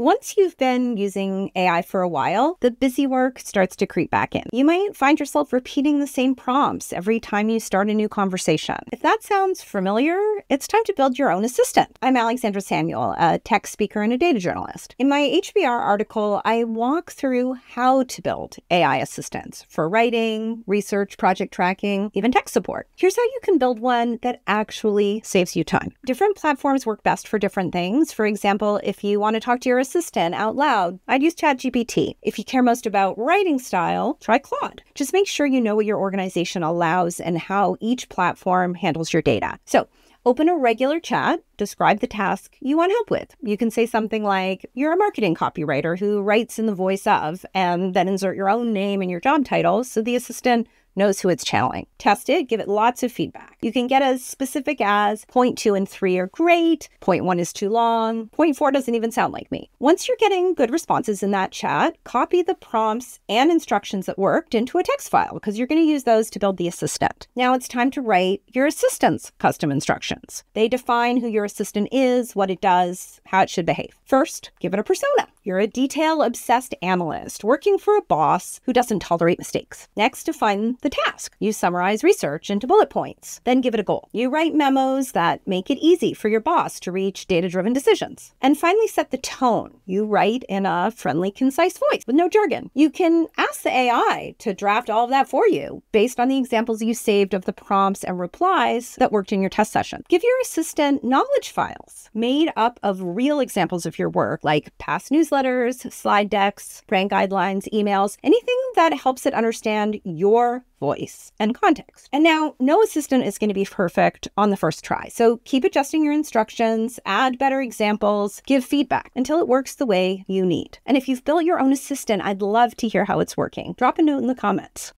Once you've been using AI for a while, the busy work starts to creep back in. You might find yourself repeating the same prompts every time you start a new conversation. If that sounds familiar, it's time to build your own assistant. I'm Alexandra Samuel, a tech speaker and a data journalist. In my HBR article, I walk through how to build AI assistants for writing, research, project tracking, even tech support. Here's how you can build one that actually saves you time. Different platforms work best for different things. For example, if you want to talk to your assistant out loud, I'd use ChatGPT. If you care most about writing style, try Claude. Just make sure you know what your organization allows and how each platform handles your data. So, Open a regular chat, describe the task you want help with. You can say something like, You're a marketing copywriter who writes in the voice of, and then insert your own name and your job title so the assistant knows who it's channeling. Test it, give it lots of feedback. You can get as specific as point two and three are great, point one is too long, point four doesn't even sound like me. Once you're getting good responses in that chat, copy the prompts and instructions that worked into a text file because you're going to use those to build the assistant. Now it's time to write your assistant's custom instructions. They define who your assistant is, what it does, how it should behave. First, give it a persona. You're a detail obsessed analyst working for a boss who doesn't tolerate mistakes. Next, define the task. You summarize research into bullet points, then give it a goal. You write memos that make it easy for your boss to reach data driven decisions. And finally, set the tone. You write in a friendly, concise voice with no jargon. You can ask the AI to draft all of that for you based on the examples you saved of the prompts and replies that worked in your test session. Give your assistant knowledge files made up of real examples of your work, like past newsletters newsletters, slide decks, brand guidelines, emails, anything that helps it understand your voice and context. And now, no assistant is going to be perfect on the first try. So keep adjusting your instructions, add better examples, give feedback until it works the way you need. And if you've built your own assistant, I'd love to hear how it's working. Drop a note in the comments.